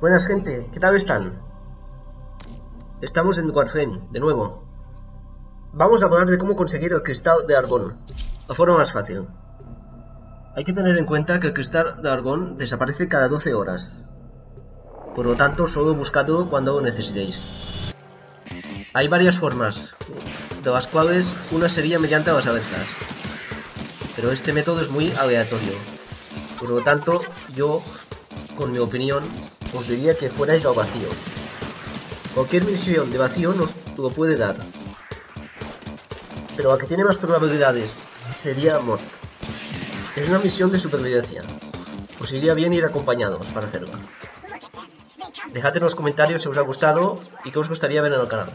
Buenas gente, ¿qué tal están? Estamos en Warframe, de nuevo. Vamos a hablar de cómo conseguir el cristal de argón, la forma más fácil. Hay que tener en cuenta que el cristal de argón desaparece cada 12 horas. Por lo tanto, solo buscadlo cuando lo necesitéis. Hay varias formas, de las cuales una sería mediante las alertas. Pero este método es muy aleatorio. Por lo tanto, yo, con mi opinión, os diría que fuerais al vacío. Cualquier misión de vacío nos lo puede dar. Pero la que tiene más probabilidades sería Mod. Es una misión de supervivencia. Os iría bien ir acompañados para hacerla. Dejad en los comentarios si os ha gustado y qué os gustaría ver en el canal.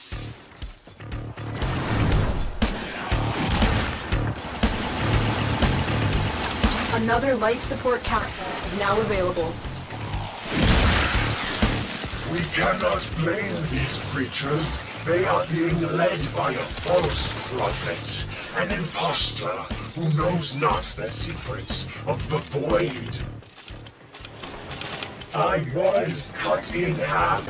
Another life support capsule is now available. We cannot blame these creatures. They are being led by a false prophet, an impostor who knows not the secrets of the void. I was cut in half.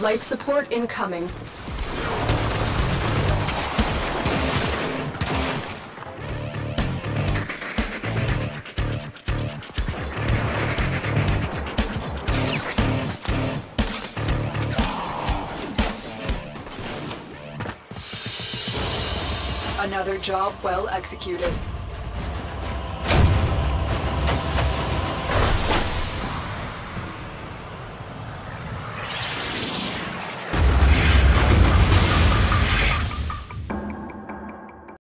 Life support incoming. Another job well executed.